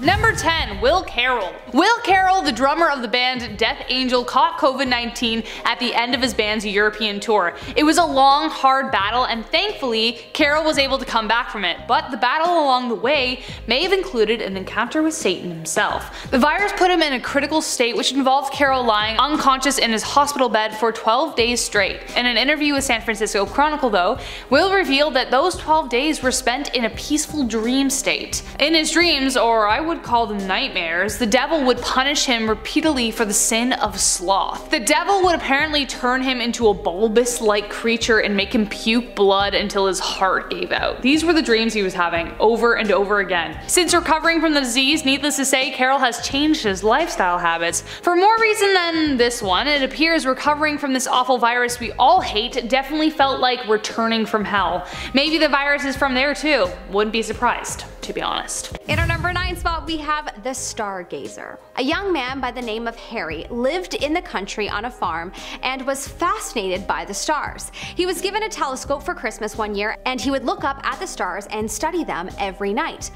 Number 10. Will Carroll Will Carroll, the drummer of the band Death Angel, caught COVID-19 at the end of his band's European tour. It was a long, hard battle and thankfully Carroll was able to come back from it, but the battle along the way may have included an encounter with Satan himself. The virus put him in a critical state which involved Carroll lying unconscious in his hospital bed for 12 days straight. In an interview with San Francisco Chronicle though, Will revealed that those 12 days were spent in a peaceful dream state. In his dreams, or I would call them nightmares, the devil would punish him repeatedly for the sin of sloth. The devil would apparently turn him into a bulbous-like creature and make him puke blood until his heart gave out. These were the dreams he was having over and over again. Since recovering from the disease, needless to say, Carroll has changed his lifestyle habits. For more reason than this one, it appears recovering from this awful virus we all hate definitely felt like returning from hell. Maybe the virus is from there too. Wouldn't be surprised to be honest. In our number 9 spot we have the Stargazer. A young man by the name of Harry lived in the country on a farm and was fascinated by the stars. He was given a telescope for Christmas one year and he would look up at the stars and study them every night.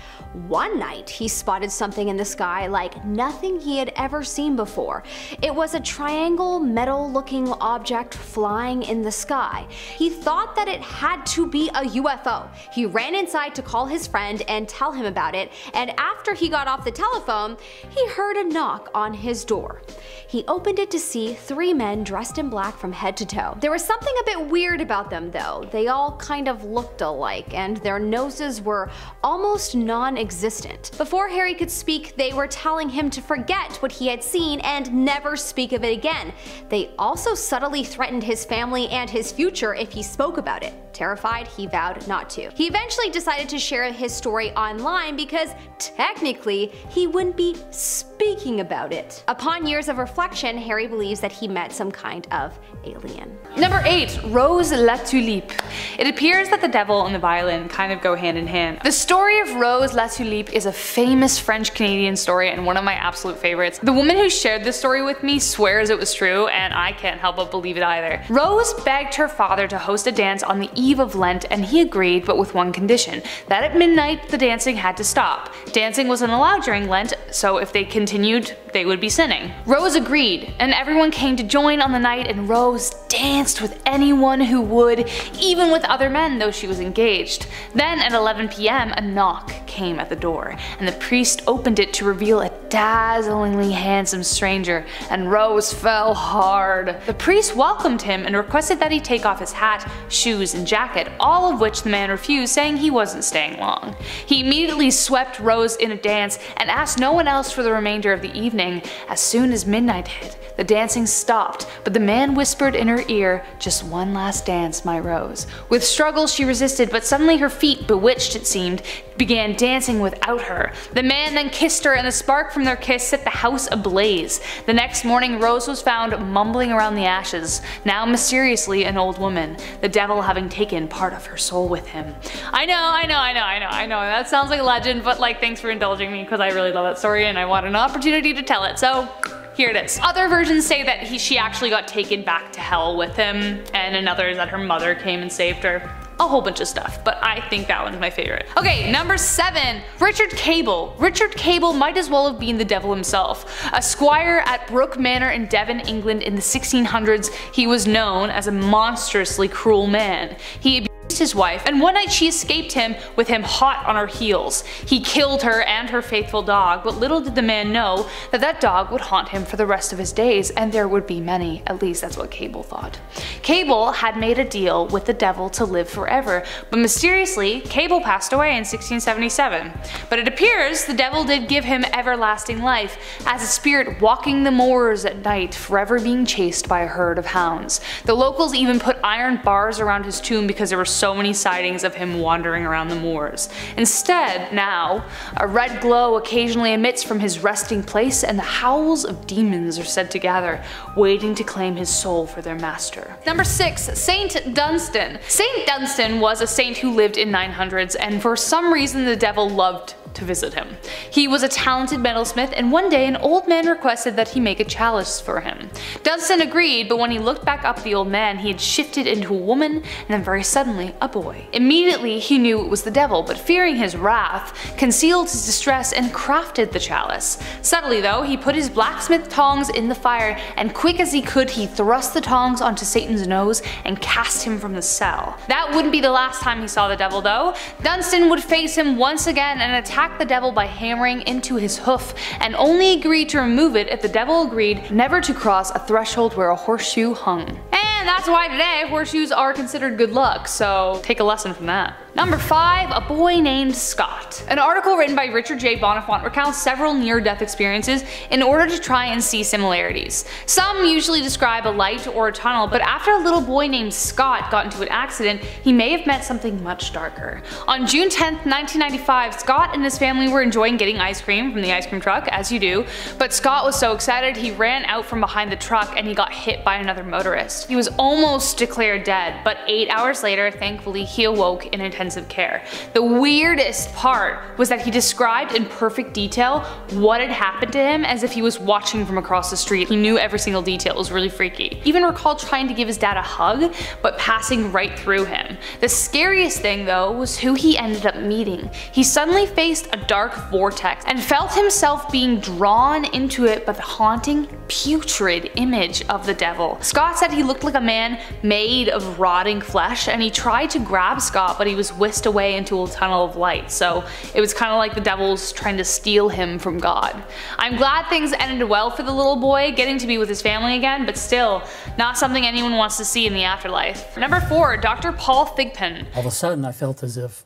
One night he spotted something in the sky like nothing he had ever seen before. It was a triangle metal looking object flying in the sky. He thought that it had to be a UFO. He ran inside to call his friend and tell him about it, and after he got off the telephone, he heard a knock on his door. He opened it to see three men dressed in black from head to toe. There was something a bit weird about them though. They all kind of looked alike, and their noses were almost non-existent. Before Harry could speak, they were telling him to forget what he had seen and never speak of it again. They also subtly threatened his family and his future if he spoke about it. Terrified, he vowed not to. He eventually decided to share his story online because technically he wouldn't be speaking about it. Upon years of reflection, Harry believes that he met some kind of alien. Number 8. Rose La Tulipe It appears that the devil and the violin kind of go hand in hand. The story of Rose La Tulipe is a famous French-Canadian story and one of my absolute favorites. The woman who shared this story with me swears it was true and I can't help but believe it either. Rose begged her father to host a dance on the eve of Lent and he agreed but with one condition, that at midnight the dancing had to stop. Dancing wasn't during Lent, so if they continued, they would be sinning. Rose agreed, and everyone came to join on the night and Rose danced with anyone who would, even with other men though she was engaged. Then at 11 p.m. a knock came at the door, and the priest opened it to reveal a dazzlingly handsome stranger, and Rose fell hard. The priest welcomed him and requested that he take off his hat, shoes, and jacket, all of which the man refused saying he wasn't staying long. He immediately swept Rose in a dance and asked no one else for the remainder of the evening. As soon as midnight hit, the dancing stopped, but the man whispered in her ear, just one last dance, my Rose. With struggle, she resisted, but suddenly her feet, bewitched it seemed, began dancing without her. The man then kissed her and the spark from their kiss set the house ablaze. The next morning Rose was found mumbling around the ashes, now mysteriously an old woman, the devil having taken part of her soul with him. I know, I know, I know, I know, I know, that sounds like a legend, but like thanks for indulging me because I really love that story and I want an opportunity to tell it, so here it is. Other versions say that he, she actually got taken back to hell with him, and another is that her mother came and saved her a whole bunch of stuff, but I think that one's my favorite. Okay, number seven, Richard Cabell. Richard Cabell might as well have been the devil himself. A squire at Brook Manor in Devon, England in the 1600s, he was known as a monstrously cruel man. He his wife, and one night she escaped him with him hot on her heels. He killed her and her faithful dog, but little did the man know that that dog would haunt him for the rest of his days, and there would be many, at least that's what Cabell thought. Cabell had made a deal with the devil to live forever, but mysteriously, Cabell passed away in 1677. But it appears the devil did give him everlasting life, as a spirit walking the moors at night, forever being chased by a herd of hounds. The locals even put iron bars around his tomb because there were so many sightings of him wandering around the moors. Instead, now, a red glow occasionally emits from his resting place and the howls of demons are said to gather, waiting to claim his soul for their master. Number 6. Saint Dunstan Saint Dunstan was a saint who lived in 900s and for some reason the devil loved to visit him. He was a talented metalsmith and one day an old man requested that he make a chalice for him. Dunstan agreed but when he looked back up at the old man he had shifted into a woman and then very suddenly a boy. Immediately he knew it was the devil but fearing his wrath, concealed his distress and crafted the chalice. Subtly though, he put his blacksmith tongs in the fire and quick as he could he thrust the tongs onto Satan's nose and cast him from the cell. That wouldn't be the last time he saw the devil though. Dunstan would face him once again and attack the devil by hammering into his hoof and only agreed to remove it if the devil agreed never to cross a threshold where a horseshoe hung. And that's why today horseshoes are considered good luck, so take a lesson from that. Number 5. A Boy Named Scott. An article written by Richard J. Bonenfant recounts several near-death experiences in order to try and see similarities. Some usually describe a light or a tunnel, but after a little boy named Scott got into an accident, he may have met something much darker. On June 10, 1995, Scott and his family were enjoying getting ice cream from the ice cream truck, as you do, but Scott was so excited he ran out from behind the truck and he got hit by another motorist. He was almost declared dead, but 8 hours later, thankfully, he awoke in intensive intensive care. The weirdest part was that he described in perfect detail what had happened to him as if he was watching from across the street. He knew every single detail, it was really freaky. Even recalled trying to give his dad a hug, but passing right through him. The scariest thing though was who he ended up meeting. He suddenly faced a dark vortex and felt himself being drawn into it by the haunting, putrid image of the devil. Scott said he looked like a man made of rotting flesh and he tried to grab Scott but he was whisked away into a tunnel of light. So it was kind of like the devil's trying to steal him from God. I'm glad things ended well for the little boy, getting to be with his family again, but still, not something anyone wants to see in the afterlife. Number 4. Dr. Paul Thigpen. All of a sudden I felt as if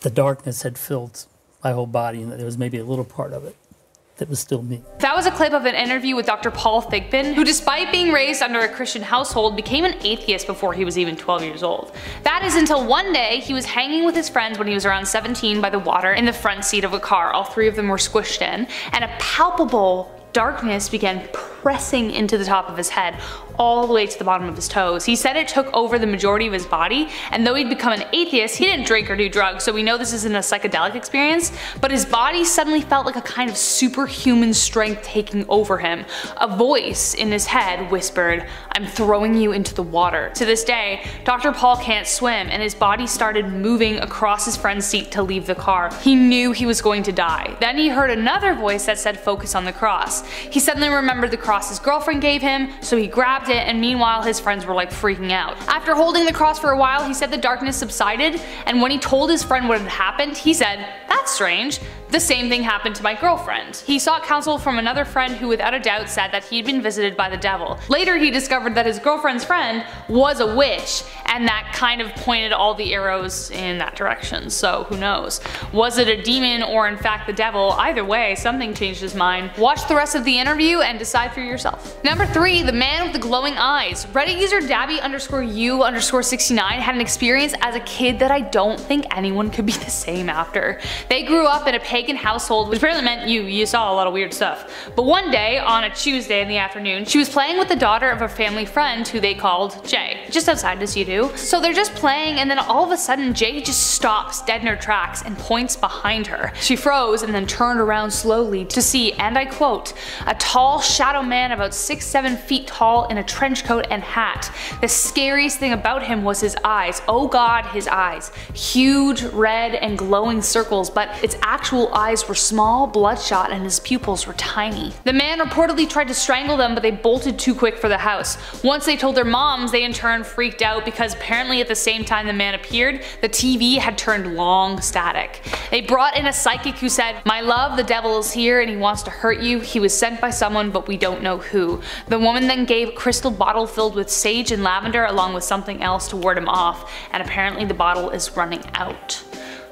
the darkness had filled my whole body and that there was maybe a little part of it that was still me. That was a clip of an interview with Dr. Paul Thigpen, who despite being raised under a Christian household, became an atheist before he was even 12 years old. That is until one day he was hanging with his friends when he was around 17 by the water in the front seat of a car. All three of them were squished in, and a palpable darkness began pressing into the top of his head all the way to the bottom of his toes. He said it took over the majority of his body and though he'd become an atheist, he didn't drink or do drugs so we know this isn't a psychedelic experience, but his body suddenly felt like a kind of superhuman strength taking over him. A voice in his head whispered, I'm throwing you into the water. To this day, Dr. Paul can't swim and his body started moving across his friend's seat to leave the car. He knew he was going to die. Then he heard another voice that said focus on the cross. He suddenly remembered the cross cross his girlfriend gave him, so he grabbed it and meanwhile his friends were like freaking out. After holding the cross for a while, he said the darkness subsided and when he told his friend what had happened, he said, that's strange. The same thing happened to my girlfriend. He sought counsel from another friend who without a doubt said that he'd been visited by the devil. Later he discovered that his girlfriend's friend was a witch and that kind of pointed all the arrows in that direction, so who knows. Was it a demon or in fact the devil? Either way, something changed his mind. Watch the rest of the interview and decide for yourself. Number 3. The Man with the Glowing Eyes. Reddit user Dabby underscore U underscore 69 had an experience as a kid that I don't think anyone could be the same after. They grew up in a pagan household, which apparently meant you, you saw a lot of weird stuff. But one day, on a Tuesday in the afternoon, she was playing with the daughter of a family friend who they called Jay, just outside as you do. So they're just playing and then all of a sudden Jay just stops dead in her tracks and points behind her. She froze and then turned around slowly to see, and I quote, a tall shadow man about 6-7 feet tall in a trench coat and hat. The scariest thing about him was his eyes. Oh god, his eyes. Huge, red, and glowing circles, but its actual eyes were small, bloodshot, and his pupils were tiny. The man reportedly tried to strangle them, but they bolted too quick for the house. Once they told their moms, they in turn freaked out because apparently at the same time the man appeared, the TV had turned long static. They brought in a psychic who said, My love, the devil is here and he wants to hurt you. He was sent by someone, but we don't know who. The woman then gave a crystal bottle filled with sage and lavender along with something else to ward him off, and apparently the bottle is running out.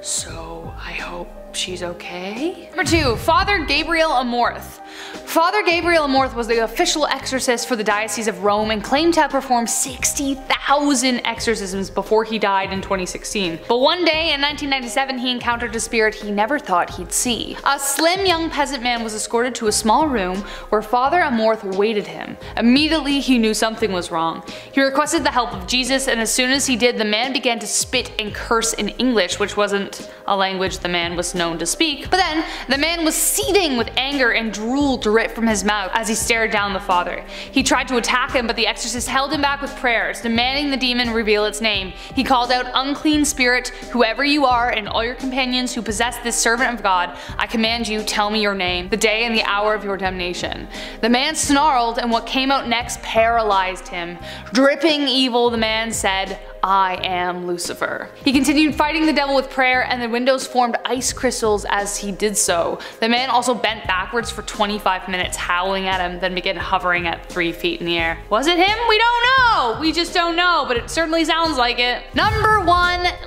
So I hope she's okay. Number 2. Father Gabriel Amorth Father Gabriel Amorth was the official exorcist for the Diocese of Rome and claimed to have performed 60,000 exorcisms before he died in 2016. But one day in 1997 he encountered a spirit he never thought he'd see. A slim young peasant man was escorted to a small room where Father Amorth waited him. Immediately he knew something was wrong. He requested the help of Jesus and as soon as he did the man began to spit and curse in English which wasn't a language the man was known to speak. But then the man was seething with anger and drool drip from his mouth as he stared down the father. He tried to attack him but the exorcist held him back with prayers, demanding the demon reveal its name. He called out, unclean spirit, whoever you are and all your companions who possess this servant of God, I command you tell me your name, the day and the hour of your damnation. The man snarled and what came out next paralyzed him. Dripping evil the man said, I am Lucifer. He continued fighting the devil with prayer and the windows formed ice crystals as he did so. The man also bent backwards for 25 minutes howling at him then began hovering at 3 feet in the air. Was it him? We don't know! We just don't know but it certainly sounds like it. Number 1,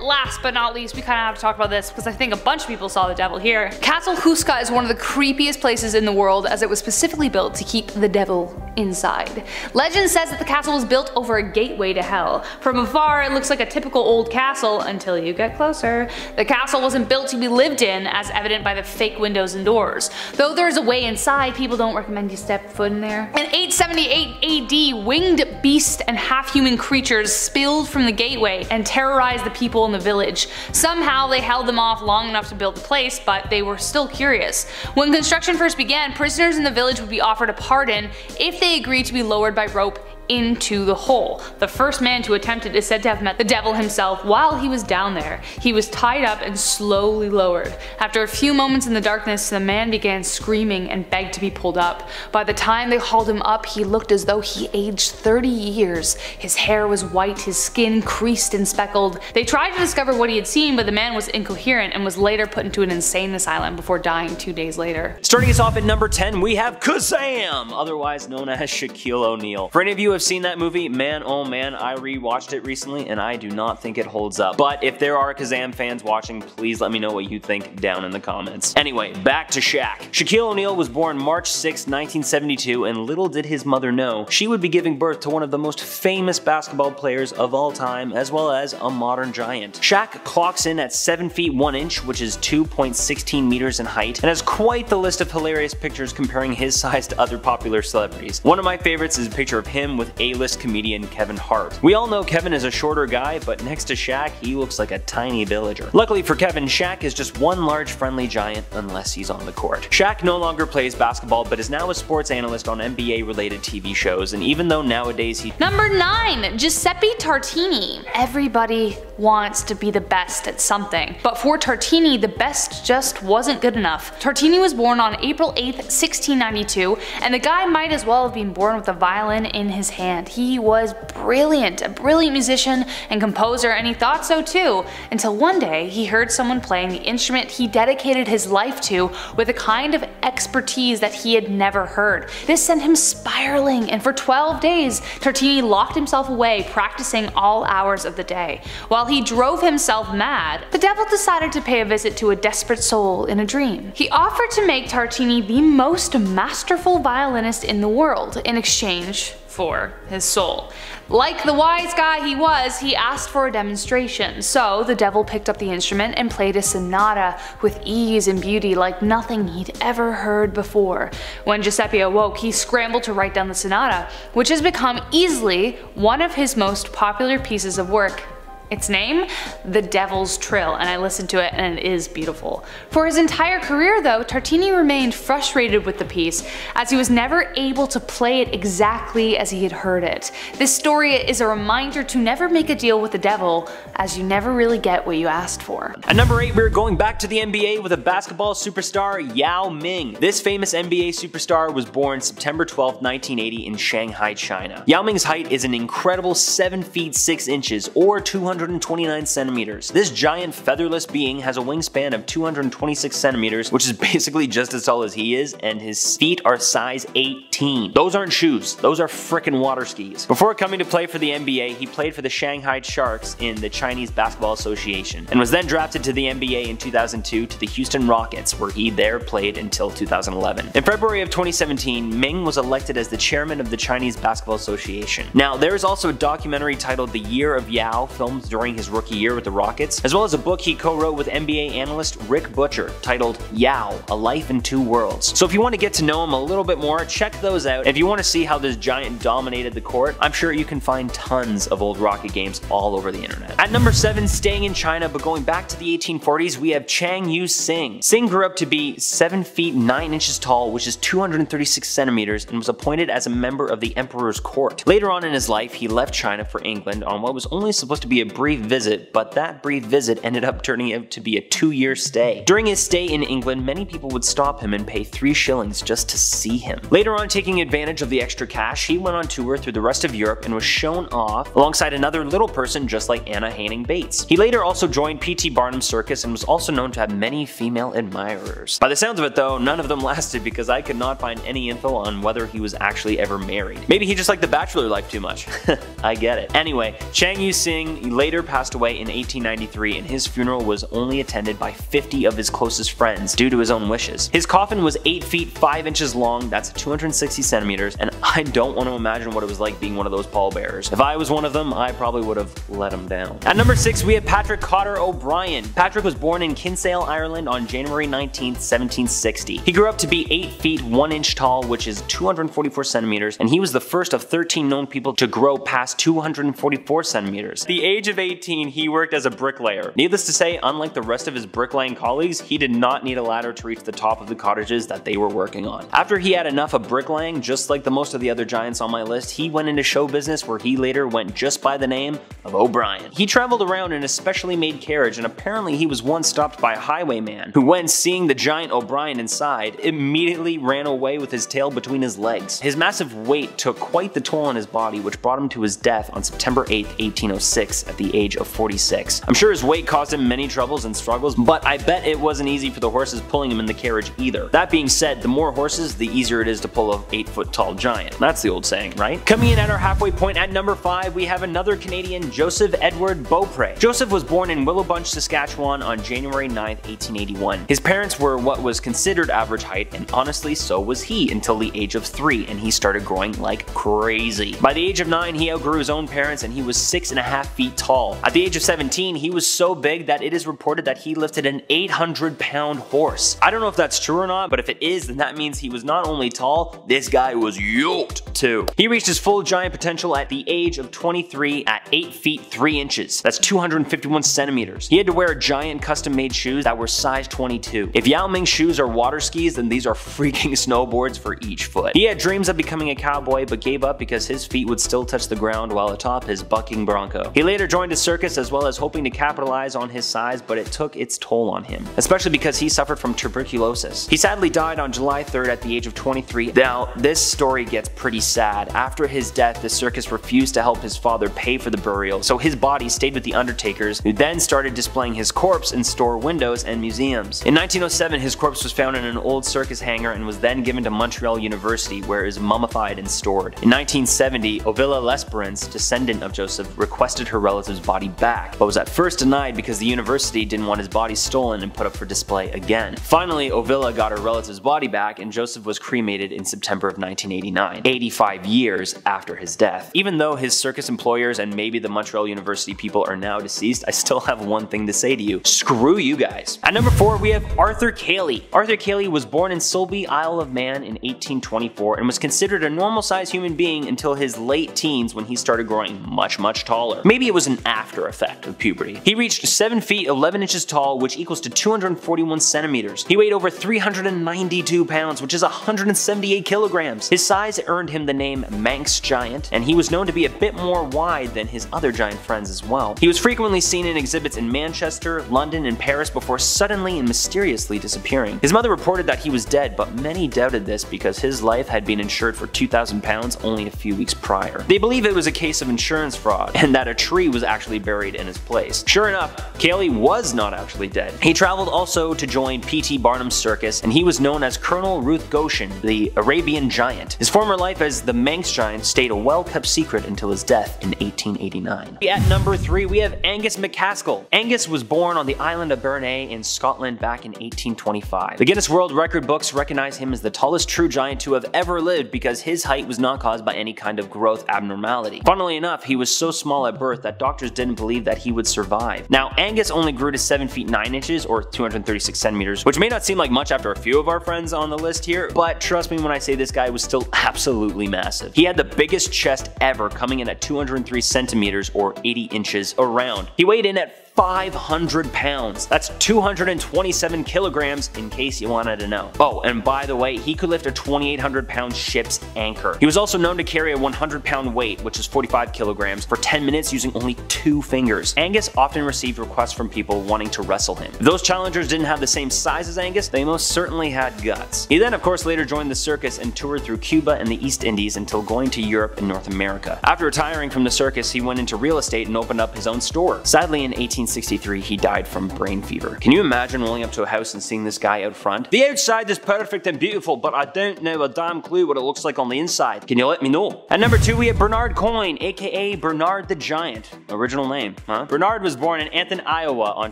last but not least we kinda have to talk about this because I think a bunch of people saw the devil here. Castle Houska is one of the creepiest places in the world as it was specifically built to keep the devil inside. Legend says that the castle was built over a gateway to hell. From afar it looks like a typical old castle until you get closer. The castle wasn't built to be lived in as evident by the fake windows and doors. Though there is a way inside, people don't recommend you step foot in there. In 878 AD, winged beasts and half-human creatures spilled from the gateway and terrorized the people in the village. Somehow they held them off long enough to build the place, but they were still curious. When construction first began, prisoners in the village would be offered a pardon if they agreed to be lowered by rope into the hole. The first man to attempt it is said to have met the devil himself while he was down there. He was tied up and slowly lowered. After a few moments in the darkness, the man began screaming and begged to be pulled up. By the time they hauled him up, he looked as though he aged 30 years. His hair was white, his skin creased and speckled. They tried to discover what he had seen, but the man was incoherent and was later put into an insane asylum before dying two days later. Starting us off at number 10, we have Kazam, otherwise known as Shaquille O'Neal. For any of you who have seen that movie, man oh man, I rewatched it recently and I do not think it holds up. But if there are Kazam fans watching, please let me know what you think down in the comments. Anyway, back to Shaq. Shaquille O'Neal was born March 6, 1972 and little did his mother know, she would be giving birth to one of the most famous basketball players of all time as well as a modern giant. Shaq clocks in at 7 feet 1 inch which is 2.16 meters in height and has quite the list of hilarious pictures comparing his size to other popular celebrities. One of my favorites is a picture of him with a-list comedian Kevin Hart. We all know Kevin is a shorter guy, but next to Shaq, he looks like a tiny villager. Luckily for Kevin, Shaq is just one large friendly giant unless he's on the court. Shaq no longer plays basketball, but is now a sports analyst on NBA related TV shows, and even though nowadays he- Number 9. Giuseppe Tartini. Everybody wants to be the best at something, but for Tartini the best just wasn't good enough. Tartini was born on April 8, 1692, and the guy might as well have been born with a violin in his hand. He was brilliant, a brilliant musician and composer, and he thought so too, until one day he heard someone playing the instrument he dedicated his life to with a kind of expertise that he had never heard. This sent him spiraling, and for 12 days, Tartini locked himself away practicing all hours of the day. While he drove himself mad, the devil decided to pay a visit to a desperate soul in a dream. He offered to make Tartini the most masterful violinist in the world in exchange for his soul. Like the wise guy he was, he asked for a demonstration, so the devil picked up the instrument and played a sonata with ease and beauty like nothing he'd ever heard before. When Giuseppe awoke, he scrambled to write down the sonata, which has become easily one of his most popular pieces of work its name? The Devil's Trill, and I listened to it and it is beautiful. For his entire career though, Tartini remained frustrated with the piece as he was never able to play it exactly as he had heard it. This story is a reminder to never make a deal with the devil as you never really get what you asked for. At number 8, we're going back to the NBA with a basketball superstar, Yao Ming. This famous NBA superstar was born September 12, 1980 in Shanghai, China. Yao Ming's height is an incredible 7 feet 6 inches or 200 229 centimeters. This giant featherless being has a wingspan of 226 centimeters, which is basically just as tall as he is, and his feet are size 18. Those aren't shoes, those are frickin' water skis. Before coming to play for the NBA, he played for the Shanghai Sharks in the Chinese Basketball Association, and was then drafted to the NBA in 2002 to the Houston Rockets, where he there played until 2011. In February of 2017, Ming was elected as the chairman of the Chinese Basketball Association. Now, there is also a documentary titled The Year of Yao, filmed during his rookie year with the Rockets, as well as a book he co-wrote with NBA analyst Ric Bucher titled Yao, A Life in Two Worlds. So if you want to get to know him a little bit more, check those out. If you want to see how this giant dominated the court, I'm sure you can find tons of old Rocket games all over the internet. At number 7, staying in China but going back to the 1840s, we have Chang Yu Sing. Sing grew up to be 7 feet 9 inches tall, which is 236 centimeters, and was appointed as a member of the emperor's court. Later on in his life, he left China for England on what was only supposed to be a brief visit, but that brief visit ended up turning out to be a two-year stay. During his stay in England, many people would stop him and pay three shillings just to see him. Later on, taking advantage of the extra cash, he went on tour through the rest of Europe and was shown off alongside another little person just like Anna Haining Bates. He later also joined P.T. Barnum's circus and was also known to have many female admirers. By the sounds of it though, none of them lasted because I could not find any info on whether he was actually ever married. Maybe he just liked the bachelor life too much. I get it. Anyway, Chang Yu Sing later passed away in 1893 and his funeral was only attended by 50 of his closest friends due to his own wishes. His coffin was 8 feet 5 inches long, that's 260 centimeters, and I don't want to imagine what it was like being one of those pallbearers. If I was one of them, I probably would have let him down. At number 6, we have Patrick Cotter O'Brien. Patrick was born in Kinsale, Ireland on January 19, 1760. He grew up to be 8 feet 1 inch tall, which is 244 centimeters, and he was the first of 13 known people to grow past 244 centimeters. The age of 18, he worked as a bricklayer. Needless to say, unlike the rest of his bricklaying colleagues, he did not need a ladder to reach the top of the cottages that they were working on. After he had enough of bricklaying, just like the most of the other giants on my list, he went into show business where he later went just by the name of O'Brien. He traveled around in a specially made carriage and apparently he was once stopped by a highwayman who when seeing the giant O'Brien inside, immediately ran away with his tail between his legs. His massive weight took quite the toll on his body which brought him to his death on September 8, 1806 at the age of 46. I'm sure his weight caused him many troubles and struggles, but I bet it wasn't easy for the horses pulling him in the carriage either. That being said, the more horses, the easier it is to pull a 8 foot tall giant. That's the old saying, right? Coming in at our halfway point at number 5, we have another Canadian, Joseph Edward Beaupre. Joseph was born in Willowbunch, Saskatchewan on January 9, 1881. His parents were what was considered average height, and honestly, so was he until the age of 3, and he started growing like crazy. By the age of 9, he outgrew his own parents and he was 6.5 feet tall. At the age of 17, he was so big that it is reported that he lifted an 800 pound horse. I don't know if that's true or not, but if it is, then that means he was not only tall, this guy was yoked too. He reached his full giant potential at the age of 23 at 8 feet 3 inches. That's 251 centimeters. He had to wear giant custom made shoes that were size 22. If Yao Ming's shoes are water skis, then these are freaking snowboards for each foot. He had dreams of becoming a cowboy, but gave up because his feet would still touch the ground while atop his bucking bronco. He later joined a circus as well as hoping to capitalize on his size, but it took its toll on him, especially because he suffered from tuberculosis. He sadly died on July 3rd at the age of 23. Now, this story gets pretty sad. After his death, the circus refused to help his father pay for the burial, so his body stayed with the undertakers, who then started displaying his corpse in store windows and museums. In 1907, his corpse was found in an old circus hangar and was then given to Montreal University, where it is mummified and stored. In 1970, Ovilla Lesperance, descendant of Joseph, requested her relative's body back, but was at first denied because the university didn't want his body stolen and put up for display again. Finally, Ovilla got her relative's body back and Joseph was cremated in September of 1989, 85 years after his death. Even though his circus employers and maybe the Montreal University people are now deceased, I still have one thing to say to you. Screw you guys. At number 4, we have Arthur Caley. Arthur Caley was born in Sulby, Isle of Man in 1824 and was considered a normal-sized human being until his late teens when he started growing much, much taller. Maybe it was an after effect of puberty. He reached 7 feet 11 inches tall, which equals to 241 centimeters. He weighed over 392 pounds, which is 178 kilograms. His size earned him the name Manx Giant, and he was known to be a bit more wide than his other giant friends as well. He was frequently seen in exhibits in Manchester, London, and Paris before suddenly and mysteriously disappearing. His mother reported that he was dead, but many doubted this because his life had been insured for 2,000 pounds only a few weeks prior. They believe it was a case of insurance fraud, and that a tree was actually buried in his place. Sure enough, Caley was not actually dead. He traveled also to join P.T. Barnum's circus, and he was known as Colonel Ruth Goshen, the Arabian Giant. His former life as the Manx Giant stayed a well-kept secret until his death in 1889. At number 3, we have Angus MacAskill. Angus was born on the island of Bernay in Scotland back in 1825. The Guinness World Record books recognize him as the tallest true giant to have ever lived because his height was not caused by any kind of growth abnormality. Funnily enough, he was so small at birth that doctors didn't believe that he would survive. Now, Angus only grew to 7 feet 9 inches or 236 centimeters, which may not seem like much after a few of our friends on the list here, but trust me when I say this guy was still absolutely massive. He had the biggest chest ever, coming in at 203 centimeters or 80 inches around. He weighed in at 500 pounds. That's 227 kilograms in case you wanted to know. Oh, and by the way, he could lift a 2,800 pound ship's anchor. He was also known to carry a 100 pound weight, which is 45 kilograms, for 10 minutes using only two fingers. Angus often received requests from people wanting to wrestle him. If those challengers didn't have the same size as Angus, they most certainly had guts. He then of course later joined the circus and toured through Cuba and the East Indies until going to Europe and North America. After retiring from the circus, he went into real estate and opened up his own store. Sadly in 18 1963, he died from brain fever. Can you imagine rolling up to a house and seeing this guy out front? The outside is perfect and beautiful, but I don't know a damn clue what it looks like on the inside. Can you let me know? At number two, we have Bernard Coyne, aka Bernard the Giant. Original name, huh? Bernard was born in Anthon, Iowa on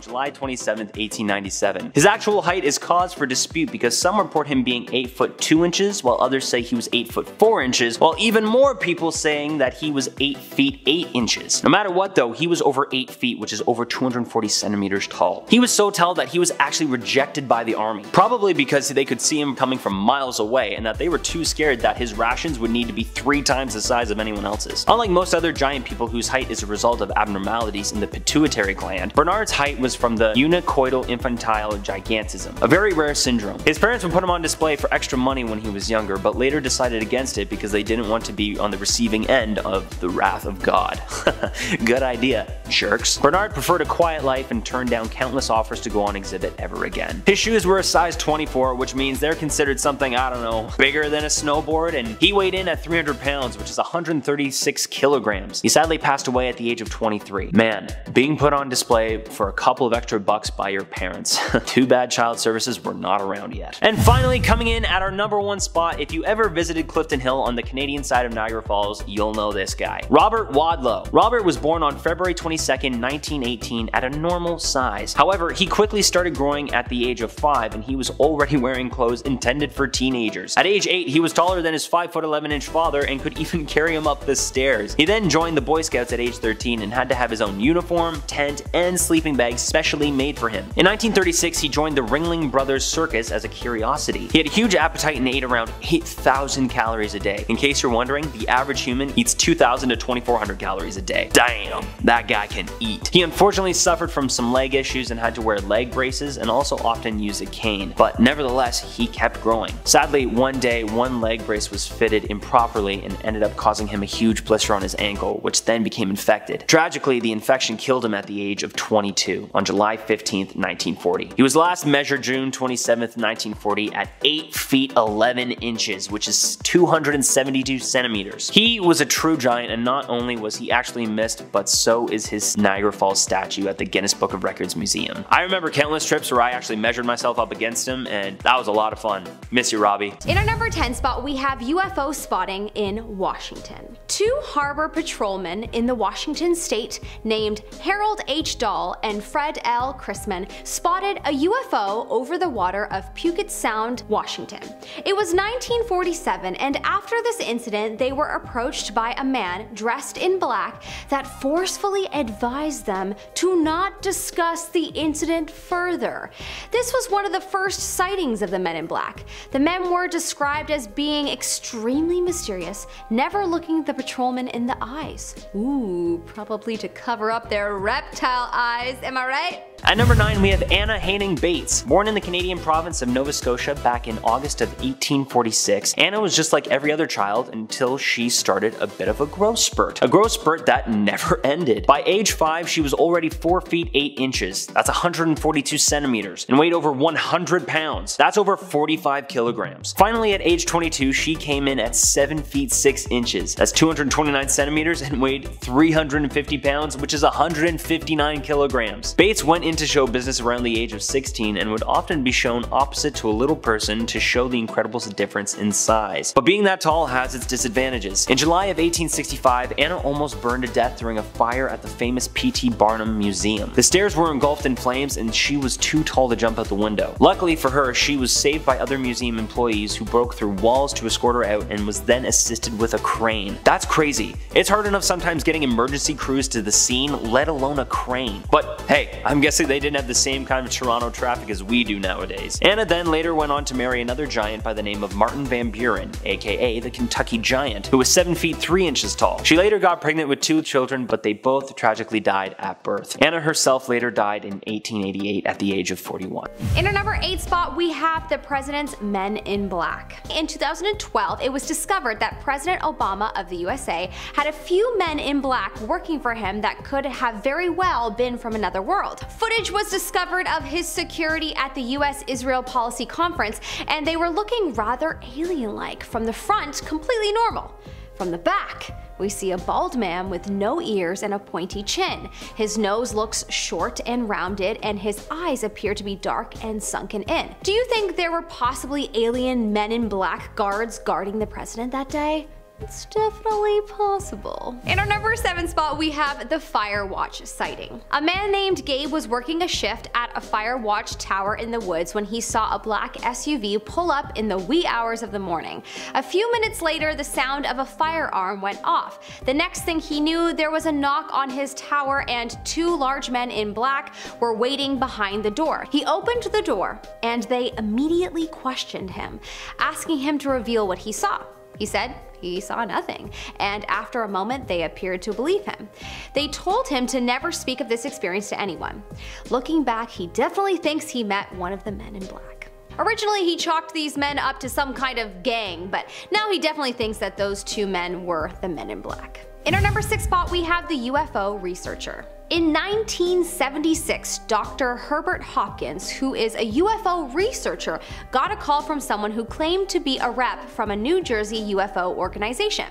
July 27, 1897. His actual height is cause for dispute because some report him being 8 foot 2 inches, while others say he was 8 foot 4 inches, while even more people saying that he was 8 feet 8 inches. No matter what though, he was over 8 feet, which is over 240 centimeters tall. He was so tall that he was actually rejected by the army, probably because they could see him coming from miles away and that they were too scared that his rations would need to be three times the size of anyone else's. Unlike most other giant people whose height is a result of abnormalities in the pituitary gland, Bernard's height was from the eunuchoidal infantile gigantism, a very rare syndrome. His parents would put him on display for extra money when he was younger, but later decided against it because they didn't want to be on the receiving end of the wrath of God. Good idea, jerks. Bernard preferred a quiet life and turned down countless offers to go on exhibit ever again. His shoes were a size 24, which means they're considered something, I don't know, bigger than a snowboard, and he weighed in at 300 pounds, which is 136 kilograms. He sadly passed away at the age of 23. Man, being put on display for a couple of extra bucks by your parents. Too bad child services were not around yet. And finally, coming in at our number one spot, if you ever visited Clifton Hill on the Canadian side of Niagara Falls, you'll know this guy. Robert Wadlow. Robert was born on February 22nd, 1918 at a normal size. However, he quickly started growing at the age of 5 and he was already wearing clothes intended for teenagers. At age 8, he was taller than his 5 foot 11 inch father and could even carry him up the stairs. He then joined the Boy Scouts at age 13 and had to have his own uniform, tent, and sleeping bag specially made for him. In 1936, he joined the Ringling Brothers Circus as a curiosity. He had a huge appetite and ate around 8,000 calories a day. In case you're wondering, the average human eats 2,000 to 2,400 calories a day. Damn, that guy can eat. He unfortunately suffered suffered from some leg issues and had to wear leg braces and also often use a cane, but nevertheless, he kept growing. Sadly, one day, one leg brace was fitted improperly and ended up causing him a huge blister on his ankle, which then became infected. Tragically, the infection killed him at the age of 22 on July 15, 1940. He was last measured June 27, 1940 at 8 feet 11 inches, which is 272 centimeters. He was a true giant and not only was he actually missed, but so is his Niagara Falls statue at the Guinness Book of Records Museum. I remember countless trips where I actually measured myself up against him and that was a lot of fun. Miss you, Robbie. In our number 10 spot, we have UFO spotting in Washington. Two harbor patrolmen in the Washington state named Harold H. Dahl and Fred L. Chrisman spotted a UFO over the water of Puget Sound, Washington. It was 1947 and after this incident they were approached by a man dressed in black that forcefully advised them to not not discuss the incident further. This was one of the first sightings of the Men in Black. The men were described as being extremely mysterious, never looking the patrolman in the eyes. Ooh, probably to cover up their reptile eyes, am I right? At number 9 we have Anna Haining Bates. Born in the Canadian province of Nova Scotia back in August of 1846, Anna was just like every other child until she started a bit of a growth spurt. A growth spurt that never ended. By age 5 she was already 4 feet 8 inches, that's 142 centimeters, and weighed over 100 pounds. That's over 45 kilograms. Finally at age 22 she came in at 7 feet 6 inches, that's 229 centimeters and weighed 350 pounds which is 159 kilograms. Bates went into show business around the age of 16 and would often be shown opposite to a little person to show the incredible difference in size. But being that tall has its disadvantages. In July of 1865, Anna almost burned to death during a fire at the famous P.T. Barnum Museum. The stairs were engulfed in flames and she was too tall to jump out the window. Luckily for her, she was saved by other museum employees who broke through walls to escort her out and was then assisted with a crane. That's crazy. It's hard enough sometimes getting emergency crews to the scene, let alone a crane. But hey, I'm guessing they didn't have the same kind of Toronto traffic as we do nowadays. Anna then later went on to marry another giant by the name of Martin Van Buren, aka the Kentucky Giant, who was 7 feet 3 inches tall. She later got pregnant with two children, but they both tragically died at birth. Anna herself later died in 1888 at the age of 41. In our number 8 spot, we have the president's Men in Black. In 2012, it was discovered that President Obama of the USA had a few men in black working for him that could have very well been from another world. Footage was discovered of his security at the US-Israel Policy Conference, and they were looking rather alien-like. From the front, completely normal. From the back, we see a bald man with no ears and a pointy chin. His nose looks short and rounded, and his eyes appear to be dark and sunken in. Do you think there were possibly alien men in black guards guarding the president that day? It's definitely possible. In our number 7 spot we have the Firewatch sighting. A man named Gabe was working a shift at a Firewatch tower in the woods when he saw a black SUV pull up in the wee hours of the morning. A few minutes later the sound of a firearm went off. The next thing he knew there was a knock on his tower and two large men in black were waiting behind the door. He opened the door and they immediately questioned him, asking him to reveal what he saw. He said he saw nothing, and after a moment they appeared to believe him. They told him to never speak of this experience to anyone. Looking back, he definitely thinks he met one of the men in black. Originally he chalked these men up to some kind of gang, but now he definitely thinks that those two men were the men in black. In our number 6 spot we have the UFO researcher. In 1976, Dr. Herbert Hopkins, who is a UFO researcher, got a call from someone who claimed to be a rep from a New Jersey UFO organization.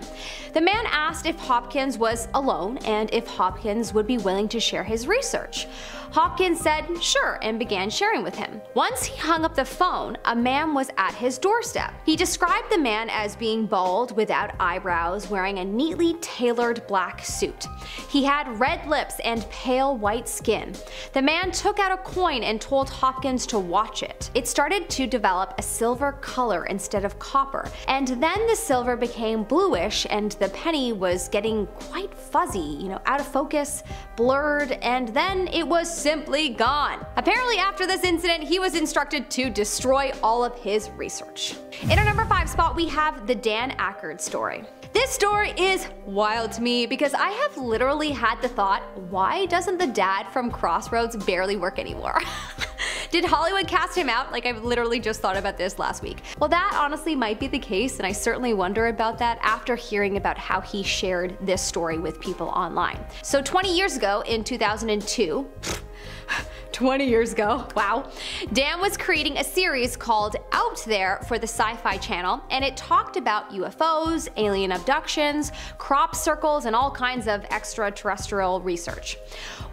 The man asked if Hopkins was alone and if Hopkins would be willing to share his research. Hopkins said sure and began sharing with him. Once he hung up the phone, a man was at his doorstep. He described the man as being bald without eyebrows, wearing a neatly tailored black suit. He had red lips and pale white skin. The man took out a coin and told Hopkins to watch it. It started to develop a silver color instead of copper, and then the silver became bluish and the penny was getting quite fuzzy, you know, out of focus, blurred, and then it was simply gone. Apparently after this incident, he was instructed to destroy all of his research. In our number 5 spot, we have the Dan Aykroyd story. This story is wild to me because I have literally had the thought, why doesn't the dad from Crossroads barely work anymore? Did Hollywood cast him out? Like I've literally just thought about this last week. Well that honestly might be the case and I certainly wonder about that after hearing about how he shared this story with people online. So 20 years ago in 2002, 20 years ago, wow, Dan was creating a series called Out There for the Sci-Fi Channel, and it talked about UFOs, alien abductions, crop circles, and all kinds of extraterrestrial research.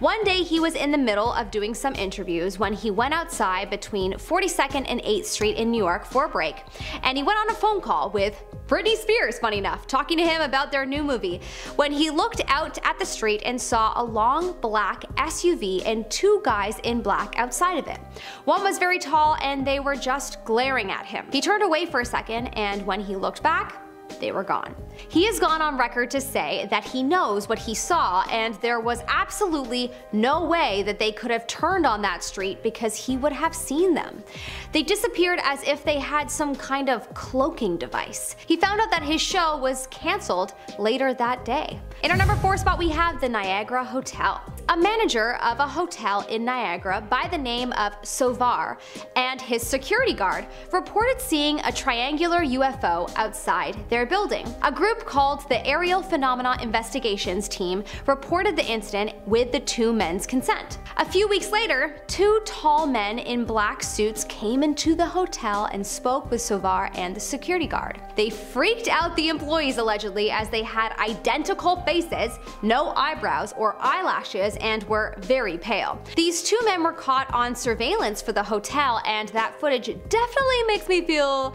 One day he was in the middle of doing some interviews when he went outside between 42nd and 8th Street in New York for a break, and he went on a phone call with Britney Spears, funny enough, talking to him about their new movie, when he looked out at the street and saw a long black SUV and two guys in black outside of it. One was very tall and they were just glaring at him. He turned away for a second and when he looked back, they were gone. He has gone on record to say that he knows what he saw and there was absolutely no way that they could have turned on that street because he would have seen them. They disappeared as if they had some kind of cloaking device. He found out that his show was cancelled later that day. In our number 4 spot we have the Niagara Hotel. A manager of a hotel in Niagara by the name of Sovar and his security guard reported seeing a triangular UFO outside their building. A group called the Aerial Phenomena Investigations Team reported the incident with the two men's consent. A few weeks later, two tall men in black suits came into the hotel and spoke with Sovar and the security guard. They freaked out the employees allegedly as they had identical faces, no eyebrows or eyelashes, and were very pale. These two men were caught on surveillance for the hotel, and that footage definitely makes me feel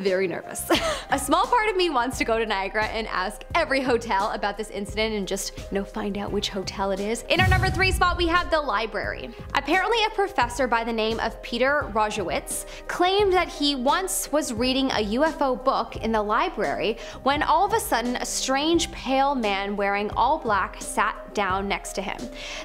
very nervous. a small part of me wants to go to Niagara and ask every hotel about this incident and just, you know, find out which hotel it is. In our number three spot, we have the library. Apparently a professor by the name of Peter Rojcewicz claimed that he once was reading a UFO book in the library when all of a sudden a strange pale man wearing all black sat down next to him.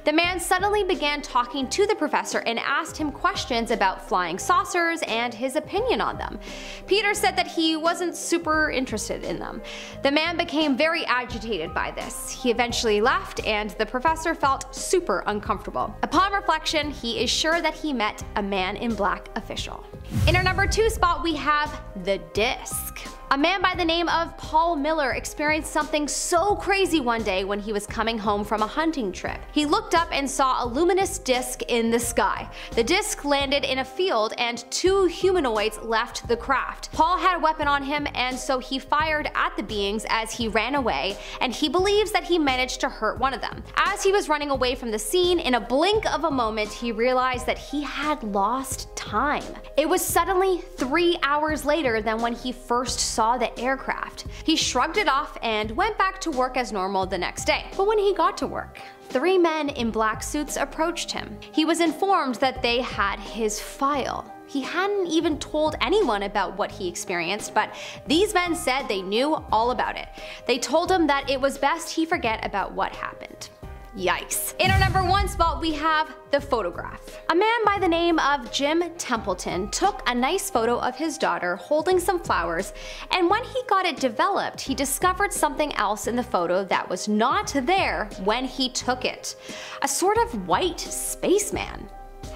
The man suddenly began talking to the professor and asked him questions about flying saucers and his opinion on them. Peter said that he wasn't super interested in them. The man became very agitated by this. He eventually left and the professor felt super uncomfortable. Upon reflection, he is sure that he met a man in black official. In our number two spot, we have the disc. A man by the name of Paul Miller experienced something so crazy one day when he was coming home from a hunting trip. He looked up and saw a luminous disc in the sky. The disc landed in a field and two humanoids left the craft. Paul had a weapon on him and so he fired at the beings as he ran away and he believes that he managed to hurt one of them. As he was running away from the scene, in a blink of a moment he realized that he had lost time. It was suddenly three hours later than when he first saw the aircraft. He shrugged it off and went back to work as normal the next day. But when he got to work, three men in black suits approached him. He was informed that they had his file. He hadn't even told anyone about what he experienced, but these men said they knew all about it. They told him that it was best he forget about what happened. Yikes. In our number one spot, we have the photograph. A man by the name of Jim Templeton took a nice photo of his daughter holding some flowers, and when he got it developed, he discovered something else in the photo that was not there when he took it. A sort of white spaceman.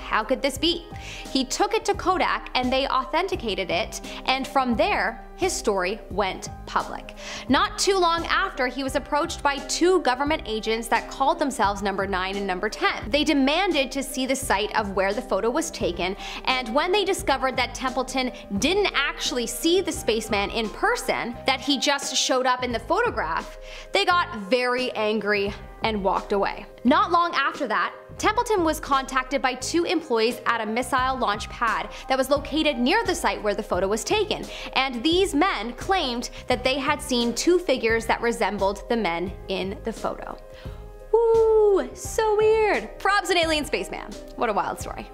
How could this be? He took it to Kodak and they authenticated it, and from there, his story went public. Not too long after, he was approached by two government agents that called themselves number 9 and number 10. They demanded to see the site of where the photo was taken, and when they discovered that Templeton didn't actually see the spaceman in person, that he just showed up in the photograph, they got very angry and walked away. Not long after that, Templeton was contacted by two employees at a missile launch pad that was located near the site where the photo was taken, and these men claimed that they had seen two figures that resembled the men in the photo. Ooh, so weird. Props an alien spaceman. What a wild story.